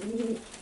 嗯。